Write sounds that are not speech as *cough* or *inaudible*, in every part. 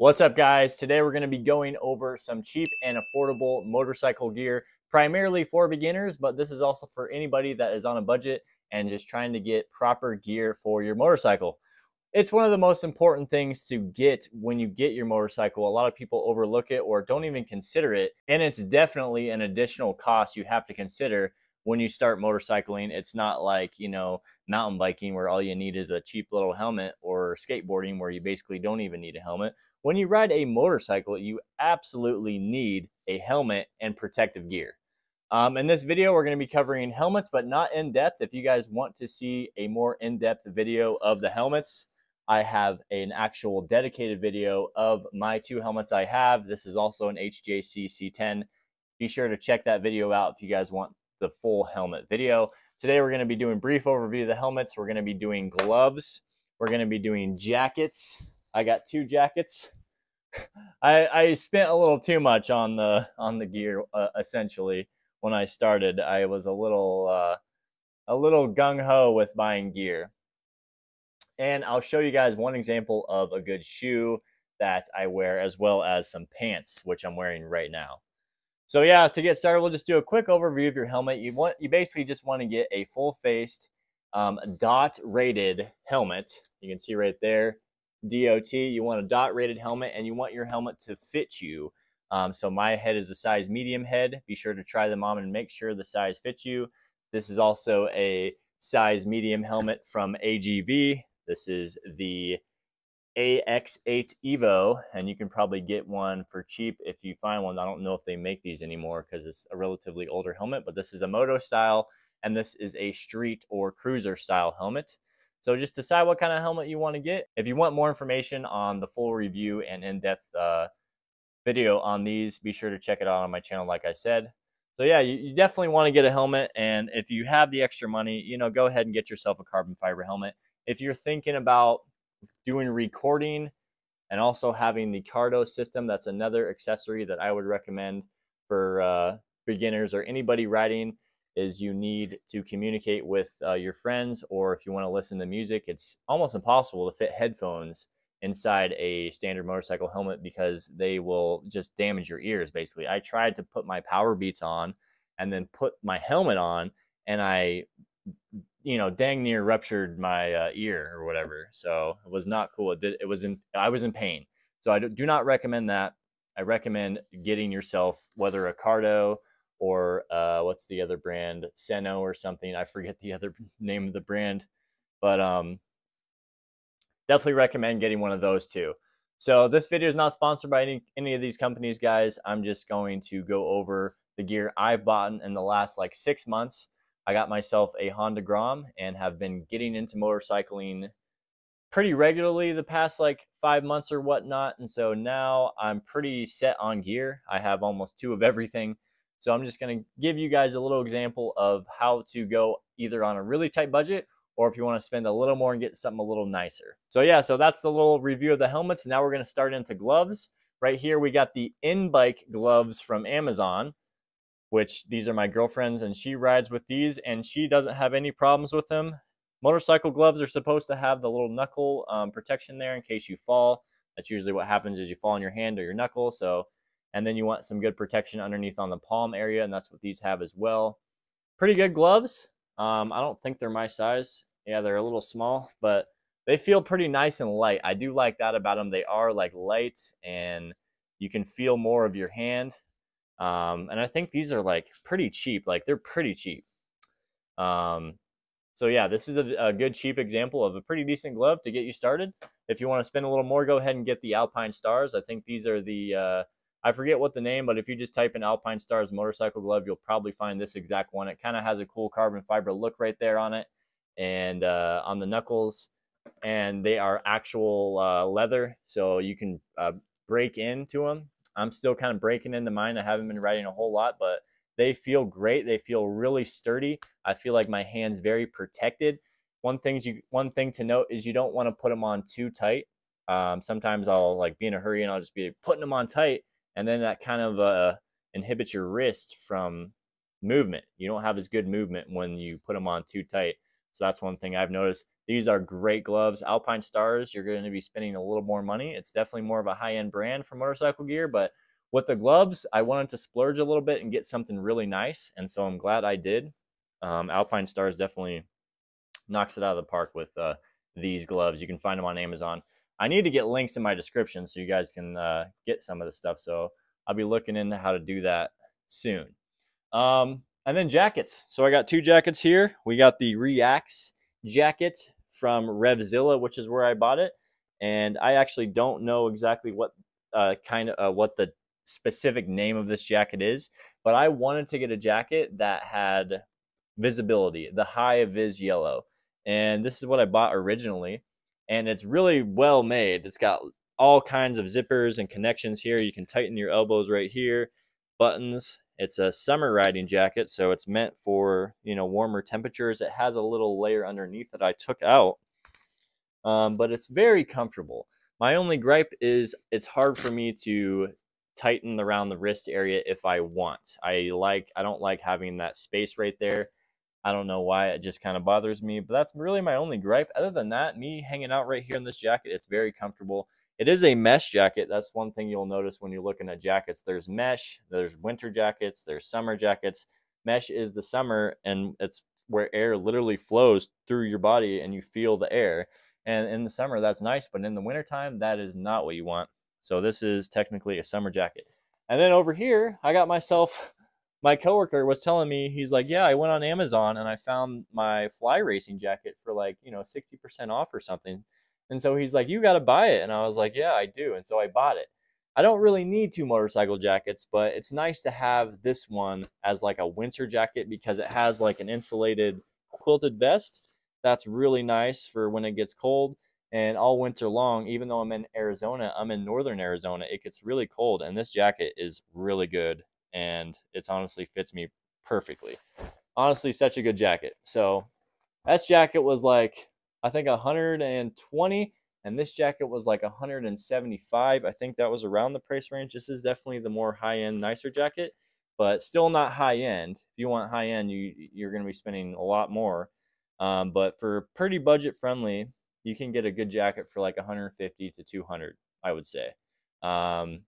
What's up guys? Today we're going to be going over some cheap and affordable motorcycle gear, primarily for beginners, but this is also for anybody that is on a budget and just trying to get proper gear for your motorcycle. It's one of the most important things to get when you get your motorcycle. A lot of people overlook it or don't even consider it, and it's definitely an additional cost you have to consider when you start motorcycling. It's not like, you know, mountain biking where all you need is a cheap little helmet or skateboarding where you basically don't even need a helmet when you ride a motorcycle, you absolutely need a helmet and protective gear. Um, in this video, we're going to be covering helmets, but not in depth. If you guys want to see a more in-depth video of the helmets, I have an actual dedicated video of my two helmets I have. This is also an HJC C10. Be sure to check that video out if you guys want the full helmet video. Today, we're going to be doing brief overview of the helmets. We're going to be doing gloves. We're going to be doing jackets. I got two jackets. *laughs* I I spent a little too much on the on the gear uh, essentially when I started. I was a little uh, a little gung ho with buying gear, and I'll show you guys one example of a good shoe that I wear as well as some pants which I'm wearing right now. So yeah, to get started, we'll just do a quick overview of your helmet. You want you basically just want to get a full faced um, dot rated helmet. You can see right there DOT. You want a dot rated helmet and you want your helmet to fit you. Um, so my head is a size medium head. Be sure to try them on and make sure the size fits you. This is also a size medium helmet from AGV. This is the AX8 Evo, and you can probably get one for cheap if you find one. I don't know if they make these anymore because it's a relatively older helmet, but this is a moto style, and this is a street or cruiser style helmet. So just decide what kind of helmet you want to get. If you want more information on the full review and in-depth uh, video on these, be sure to check it out on my channel, like I said. So yeah, you, you definitely want to get a helmet. And if you have the extra money, you know, go ahead and get yourself a carbon fiber helmet. If you're thinking about doing recording and also having the Cardo system, that's another accessory that I would recommend for uh, beginners or anybody riding is you need to communicate with uh, your friends or if you want to listen to music it's almost impossible to fit headphones inside a standard motorcycle helmet because they will just damage your ears basically. I tried to put my Powerbeats on and then put my helmet on and i you know dang near ruptured my uh, ear or whatever so it was not cool it, did, it was in i was in pain so i do not recommend that i recommend getting yourself whether a cardo or uh, what's the other brand, Seno or something. I forget the other *laughs* name of the brand, but um, definitely recommend getting one of those too. So this video is not sponsored by any, any of these companies, guys. I'm just going to go over the gear I've bought in the last like six months. I got myself a Honda Grom and have been getting into motorcycling pretty regularly the past like five months or whatnot. And so now I'm pretty set on gear. I have almost two of everything. So I'm just going to give you guys a little example of how to go either on a really tight budget or if you want to spend a little more and get something a little nicer. So yeah, so that's the little review of the helmets. Now we're going to start into gloves. Right here we got the Inbike gloves from Amazon, which these are my girlfriend's and she rides with these and she doesn't have any problems with them. Motorcycle gloves are supposed to have the little knuckle um, protection there in case you fall. That's usually what happens is you fall on your hand or your knuckle. So and then you want some good protection underneath on the palm area, and that's what these have as well. Pretty good gloves. Um, I don't think they're my size. Yeah, they're a little small, but they feel pretty nice and light. I do like that about them. They are like light, and you can feel more of your hand. Um, and I think these are like pretty cheap. Like they're pretty cheap. Um, so yeah, this is a, a, good cheap example of a pretty decent glove to get you started. If you want to spend a little more, go ahead and get the Alpinestars. I think these are the uh, I forget what the name, but if you just type in Alpinestars motorcycle glove, you'll probably find this exact one. It kind of has a cool carbon fiber look right there on it and uh, on the knuckles. And they are actual uh, leather, so you can uh, break into them. I'm still kind of breaking into mine. I haven't been riding a whole lot, but they feel great. They feel really sturdy. I feel like my hands very protected. One thing you one thing to note is you don't want to put them on too tight. Um, sometimes I'll like be in a hurry and I'll just be putting them on tight and then that kind of uh, inhibits your wrist from movement. You don't have as good movement when you put them on too tight. So that's one thing I've noticed. These are great gloves. Alpinestars, you're going to be spending a little more money. It's definitely more of a high end brand for motorcycle gear, but with the gloves, I wanted to splurge a little bit and get something really nice. And so I'm glad I did. Um, Alpinestars definitely knocks it out of the park with uh, these gloves. You can find them on Amazon. I need to get links in my description so you guys can uh, get some of the stuff. So I'll be looking into how to do that soon. Um, and then jackets. So I got two jackets here. We got the REAX jacket from Revzilla, which is where I bought it. And I actually don't know exactly what uh, kind of uh, what the specific name of this jacket is, but I wanted to get a jacket that had visibility, the high vis yellow. And this is what I bought originally. And it's really well made. It's got all kinds of zippers and connections here. You can tighten your elbows right here, buttons. It's a summer riding jacket, so it's meant for, you know, warmer temperatures. It has a little layer underneath that I took out. Um, but it's very comfortable. My only gripe is it's hard for me to tighten around the wrist area if I want. I like I don't like having that space right there. I don't know why it just kind of bothers me, but that's really my only gripe. Other than that, me hanging out right here in this jacket, it's very comfortable. It is a mesh jacket. That's one thing you'll notice when you're looking at jackets. There's mesh, there's winter jackets, there's summer jackets. Mesh is the summer and it's where air literally flows through your body and you feel the air. And in the summer, that's nice, but in the wintertime, that is not what you want. So this is technically a summer jacket. And then over here, I got myself my coworker was telling me he's like, "Yeah, I went on Amazon and I found my fly racing jacket for like, you know, 60% off or something." And so he's like, "You got to buy it." And I was like, "Yeah, I do." And so I bought it. I don't really need two motorcycle jackets, but it's nice to have this one as like a winter jacket because it has like an insulated quilted vest. That's really nice for when it gets cold. And all winter long, even though I'm in Arizona, I'm in northern Arizona, it gets really cold. And this jacket is really good and it's honestly fits me perfectly. Honestly, such a good jacket. So that jacket was like I think 120 and this jacket was like 175. I think that was around the price range. This is definitely the more high-end nicer jacket, but still not high end. If you want high end, you you're going to be spending a lot more. Um, but for pretty budget friendly, you can get a good jacket for like 150 to 200, I would say. Um,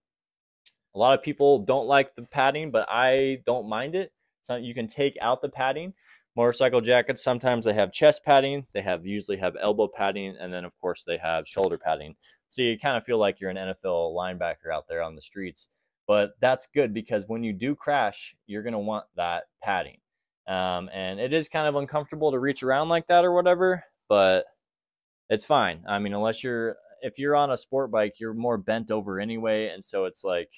a lot of people don't like the padding, but I don't mind it. So you can take out the padding. Motorcycle jackets sometimes they have chest padding, they have usually have elbow padding, and then of course they have shoulder padding. So you kind of feel like you're an NFL linebacker out there on the streets. But that's good because when you do crash, you're going to want that padding. Um, and it is kind of uncomfortable to reach around like that or whatever, but it's fine. I mean, unless you're if you're on a sport bike, you're more bent over anyway, and so it's like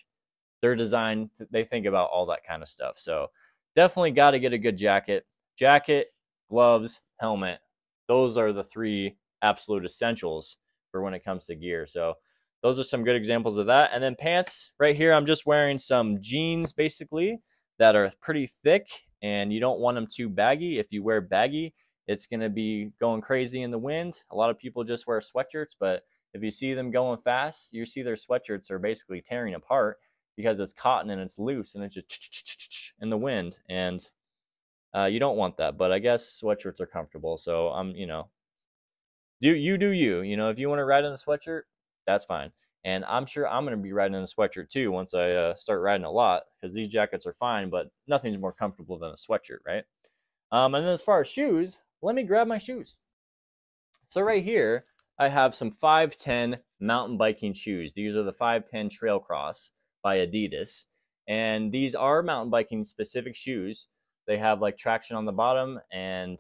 they're designed to, they think about all that kind of stuff so definitely got to get a good jacket jacket gloves helmet. Those are the three absolute essentials for when it comes to gear. So those are some good examples of that. And then pants right here i'm just wearing some jeans basically that are pretty thick and you don't want them too baggy. If you wear baggy it's going to be going crazy in the wind. A lot of people just wear sweatshirts but if you see them going fast you see their sweatshirts are basically tearing apart because it's cotton and it's loose and it's just in the wind. And uh, you don't want that but i guess sweatshirts are comfortable so i'm you know do you do you you know if you want to ride in a sweatshirt that's fine and i'm sure i'm going to be riding in a sweatshirt too once i uh, start riding a lot because these jackets are fine but nothing's more comfortable than a sweatshirt right um, and then as far as shoes let me grab my shoes so right here i have some 510 mountain biking shoes these are the 510 trail cross by Adidas. And these are mountain biking specific shoes. They have like traction on the bottom and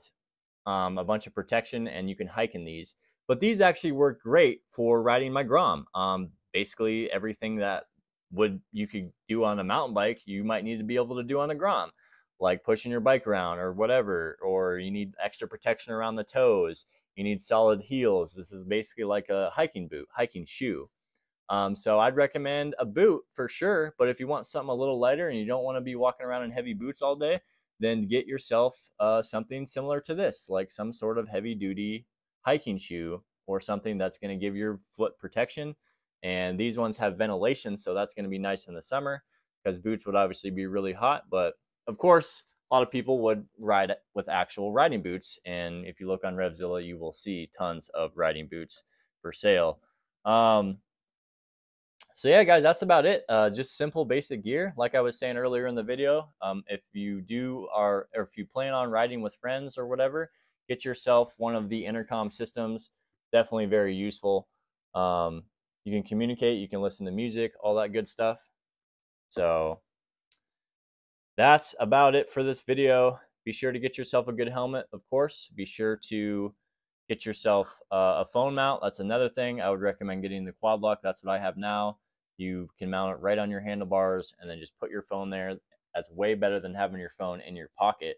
um, a bunch of protection, and you can hike in these. But these actually work great for riding my Grom. Um, basically, everything that would you could do on a mountain bike, you might need to be able to do on a Grom, like pushing your bike around or whatever. Or you need extra protection around the toes. You need solid heels. This is basically like a hiking boot, hiking shoe. Um, so I'd recommend a boot for sure. But if you want something a little lighter and you don't want to be walking around in heavy boots all day, then get yourself uh, something similar to this, like some sort of heavy duty hiking shoe or something that's going to give your foot protection. And these ones have ventilation, so that's going to be nice in the summer because boots would obviously be really hot. But of course, a lot of people would ride with actual riding boots. And if you look on Revzilla, you will see tons of riding boots for sale. Um, so yeah, guys, that's about it. Uh, just simple, basic gear. Like I was saying earlier in the video, um, if you do are, or if you plan on riding with friends or whatever, get yourself one of the intercom systems. Definitely very useful. Um, you can communicate, you can listen to music, all that good stuff. So that's about it for this video. Be sure to get yourself a good helmet, of course. Be sure to get yourself uh, a phone mount. That's another thing. I would recommend getting the quad lock. That's what I have now. You can mount it right on your handlebars and then just put your phone there. That's way better than having your phone in your pocket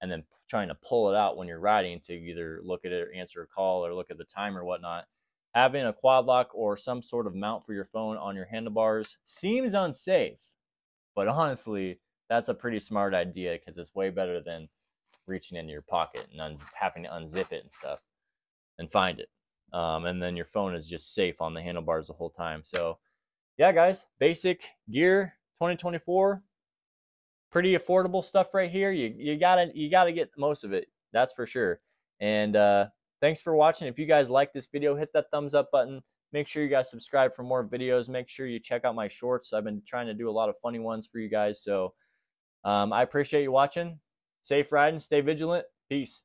and then trying to pull it out when you're riding to either look at it or answer a call or look at the time or whatnot. Having a quad lock or some sort of mount for your phone on your handlebars seems unsafe, but honestly, that's a pretty smart idea because it's way better than reaching into your pocket and having to unzip it and stuff and find it. Um, and then your phone is just safe on the handlebars the whole time. So, yeah, guys, basic gear 2024, pretty affordable stuff right here. You you gotta you gotta get most of it. That's for sure. And uh, thanks for watching. If you guys like this video, hit that thumbs up button. Make sure you guys subscribe for more videos. Make sure you check out my shorts. I've been trying to do a lot of funny ones for you guys. So um, I appreciate you watching. Safe riding. Stay vigilant. Peace.